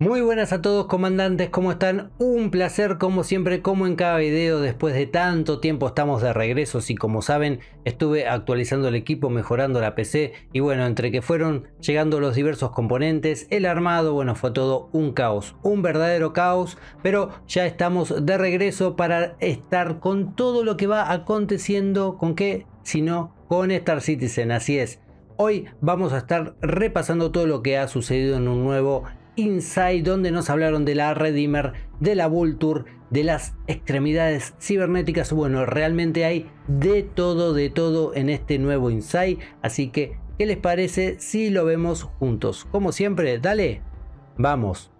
Muy buenas a todos comandantes, ¿cómo están? Un placer como siempre, como en cada video, después de tanto tiempo estamos de regreso, y como saben estuve actualizando el equipo, mejorando la PC y bueno, entre que fueron llegando los diversos componentes, el armado, bueno, fue todo un caos, un verdadero caos, pero ya estamos de regreso para estar con todo lo que va aconteciendo, ¿con qué? Si no, con Star Citizen, así es. Hoy vamos a estar repasando todo lo que ha sucedido en un nuevo Inside, donde nos hablaron de la Redeemer, de la Vulture, de las extremidades cibernéticas. Bueno, realmente hay de todo, de todo en este nuevo Inside. Así que, ¿qué les parece si lo vemos juntos? Como siempre, dale, vamos.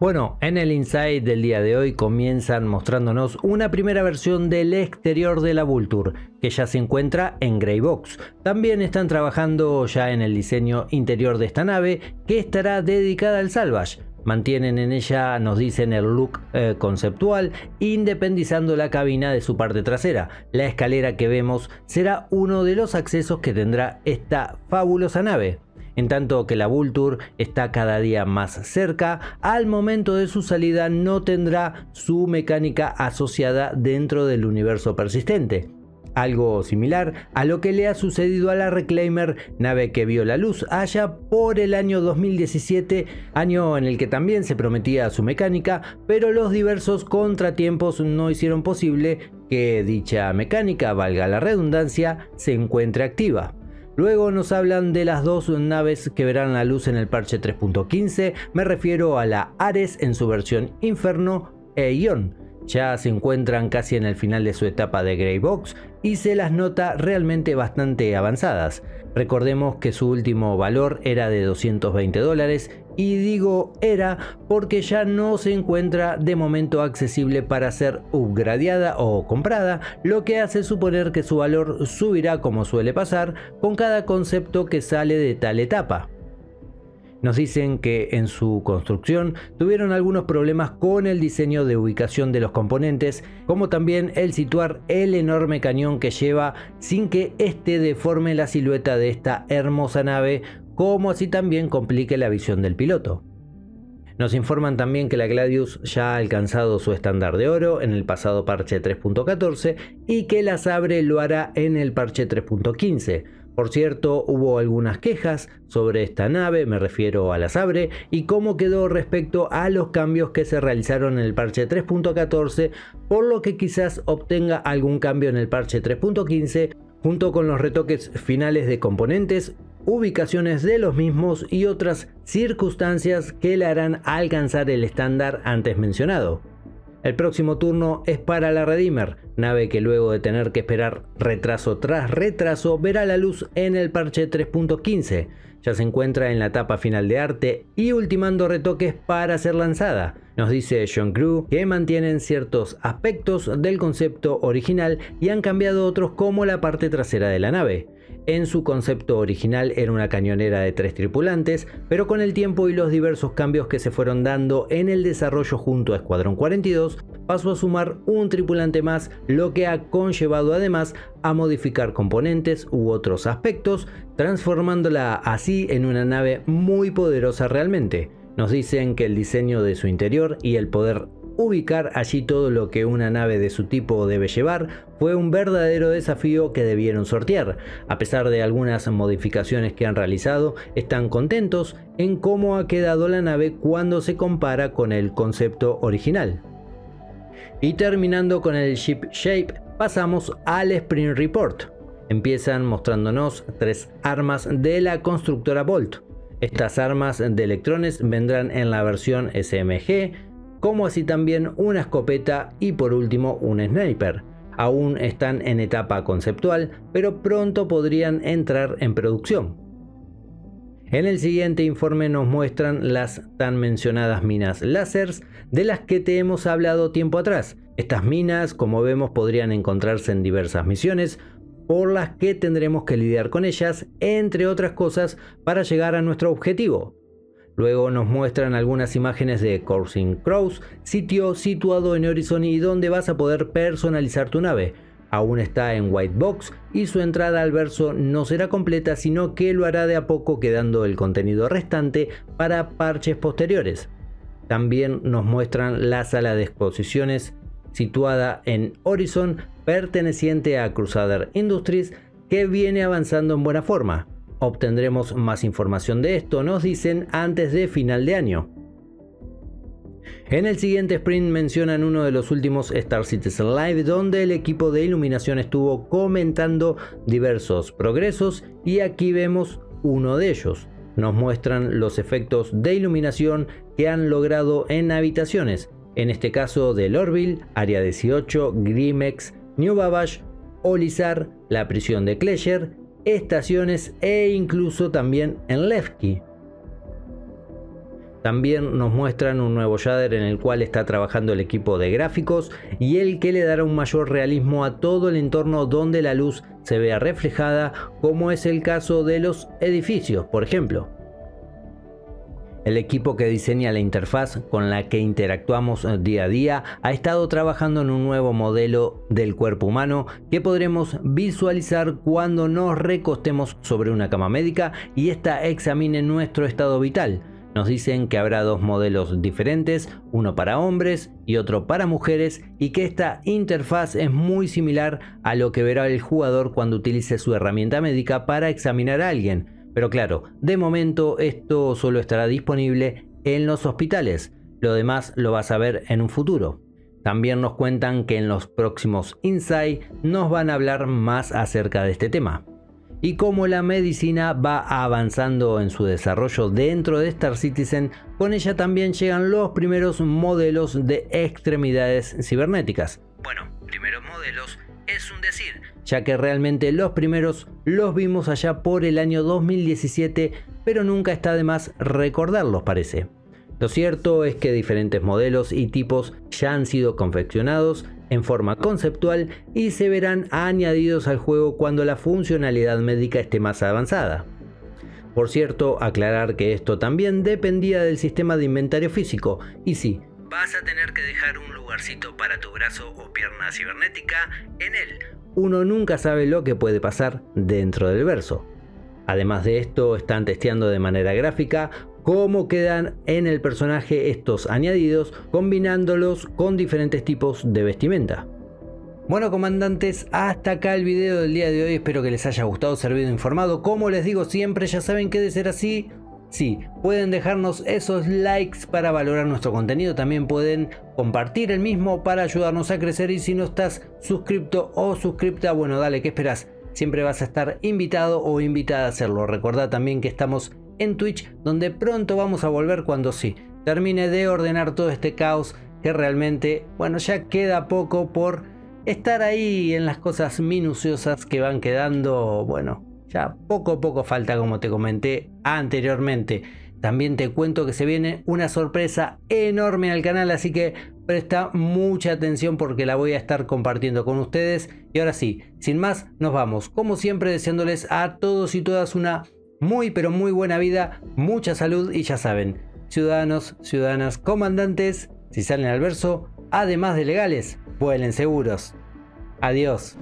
Bueno, en el Inside del día de hoy comienzan mostrándonos una primera versión del exterior de la Vulture, que ya se encuentra en Greybox. También están trabajando ya en el diseño interior de esta nave, que estará dedicada al Salvage. Mantienen en ella, nos dicen, el look eh, conceptual, independizando la cabina de su parte trasera. La escalera que vemos será uno de los accesos que tendrá esta fabulosa nave en tanto que la Vulture está cada día más cerca, al momento de su salida no tendrá su mecánica asociada dentro del universo persistente. Algo similar a lo que le ha sucedido a la Reclaimer, nave que vio la luz allá por el año 2017, año en el que también se prometía su mecánica, pero los diversos contratiempos no hicieron posible que dicha mecánica, valga la redundancia, se encuentre activa. Luego nos hablan de las dos naves que verán la luz en el parche 3.15, me refiero a la Ares en su versión Inferno e Ion. Ya se encuentran casi en el final de su etapa de Grey Box y se las nota realmente bastante avanzadas. Recordemos que su último valor era de 220 dólares y digo era porque ya no se encuentra de momento accesible para ser upgradeada o comprada, lo que hace suponer que su valor subirá como suele pasar con cada concepto que sale de tal etapa. Nos dicen que en su construcción tuvieron algunos problemas con el diseño de ubicación de los componentes, como también el situar el enorme cañón que lleva sin que éste deforme la silueta de esta hermosa nave como así también complique la visión del piloto. Nos informan también que la Gladius ya ha alcanzado su estándar de oro en el pasado parche 3.14 y que la Sabre lo hará en el parche 3.15. Por cierto, hubo algunas quejas sobre esta nave, me refiero a la Sabre, y cómo quedó respecto a los cambios que se realizaron en el parche 3.14, por lo que quizás obtenga algún cambio en el parche 3.15 junto con los retoques finales de componentes ubicaciones de los mismos y otras circunstancias que le harán alcanzar el estándar antes mencionado. El próximo turno es para la Redeemer, nave que luego de tener que esperar retraso tras retraso verá la luz en el parche 3.15. Ya se encuentra en la etapa final de arte y ultimando retoques para ser lanzada. Nos dice John Crew que mantienen ciertos aspectos del concepto original y han cambiado otros como la parte trasera de la nave. En su concepto original era una cañonera de tres tripulantes, pero con el tiempo y los diversos cambios que se fueron dando en el desarrollo junto a Escuadrón 42, pasó a sumar un tripulante más, lo que ha conllevado además a modificar componentes u otros aspectos, transformándola así en una nave muy poderosa realmente. Nos dicen que el diseño de su interior y el poder ubicar allí todo lo que una nave de su tipo debe llevar fue un verdadero desafío que debieron sortear. A pesar de algunas modificaciones que han realizado, están contentos en cómo ha quedado la nave cuando se compara con el concepto original. Y terminando con el Ship Shape, pasamos al Sprint Report. Empiezan mostrándonos tres armas de la constructora Bolt. Estas armas de electrones vendrán en la versión SMG, como así también una escopeta y por último un sniper. Aún están en etapa conceptual, pero pronto podrían entrar en producción. En el siguiente informe nos muestran las tan mencionadas minas láseres de las que te hemos hablado tiempo atrás. Estas minas, como vemos, podrían encontrarse en diversas misiones, por las que tendremos que lidiar con ellas, entre otras cosas, para llegar a nuestro objetivo, Luego nos muestran algunas imágenes de Coursing Crows, sitio situado en Horizon y donde vas a poder personalizar tu nave. Aún está en White Box y su entrada al verso no será completa, sino que lo hará de a poco quedando el contenido restante para parches posteriores. También nos muestran la sala de exposiciones situada en Horizon perteneciente a Crusader Industries que viene avanzando en buena forma. Obtendremos más información de esto, nos dicen, antes de final de año. En el siguiente sprint mencionan uno de los últimos Star Citizen Live donde el equipo de iluminación estuvo comentando diversos progresos y aquí vemos uno de ellos. Nos muestran los efectos de iluminación que han logrado en habitaciones, en este caso de Lorville, Área 18, Grimex, New Babash, Olizar, la prisión de Klesher estaciones e incluso también en Levski. También nos muestran un nuevo shader en el cual está trabajando el equipo de gráficos y el que le dará un mayor realismo a todo el entorno donde la luz se vea reflejada como es el caso de los edificios por ejemplo. El equipo que diseña la interfaz con la que interactuamos eh, día a día ha estado trabajando en un nuevo modelo del cuerpo humano que podremos visualizar cuando nos recostemos sobre una cama médica y esta examine nuestro estado vital. Nos dicen que habrá dos modelos diferentes, uno para hombres y otro para mujeres y que esta interfaz es muy similar a lo que verá el jugador cuando utilice su herramienta médica para examinar a alguien pero claro, de momento esto solo estará disponible en los hospitales, lo demás lo vas a ver en un futuro. También nos cuentan que en los próximos Inside nos van a hablar más acerca de este tema. Y cómo la medicina va avanzando en su desarrollo dentro de Star Citizen, con ella también llegan los primeros modelos de extremidades cibernéticas. Bueno, primeros modelos es un decir, ya que realmente los primeros los vimos allá por el año 2017, pero nunca está de más recordarlos parece. Lo cierto es que diferentes modelos y tipos ya han sido confeccionados en forma conceptual y se verán añadidos al juego cuando la funcionalidad médica esté más avanzada. Por cierto, aclarar que esto también dependía del sistema de inventario físico, y sí, vas a tener que dejar un lugarcito para tu brazo o pierna cibernética en él. Uno nunca sabe lo que puede pasar dentro del verso. Además de esto, están testeando de manera gráfica cómo quedan en el personaje estos añadidos, combinándolos con diferentes tipos de vestimenta. Bueno comandantes, hasta acá el video del día de hoy, espero que les haya gustado, servido, informado. Como les digo siempre, ya saben que de ser así, Sí, pueden dejarnos esos likes para valorar nuestro contenido, también pueden compartir el mismo para ayudarnos a crecer y si no estás suscripto o suscripta, bueno, dale, ¿qué esperas? Siempre vas a estar invitado o invitada a hacerlo. Recordad también que estamos en Twitch, donde pronto vamos a volver cuando sí, termine de ordenar todo este caos que realmente, bueno, ya queda poco por estar ahí en las cosas minuciosas que van quedando, bueno, ya poco a poco falta como te comenté anteriormente. También te cuento que se viene una sorpresa enorme al canal, así que presta mucha atención porque la voy a estar compartiendo con ustedes. Y ahora sí, sin más, nos vamos. Como siempre, deseándoles a todos y todas una muy pero muy buena vida, mucha salud y ya saben, ciudadanos, ciudadanas, comandantes, si salen al verso, además de legales, vuelen seguros. Adiós.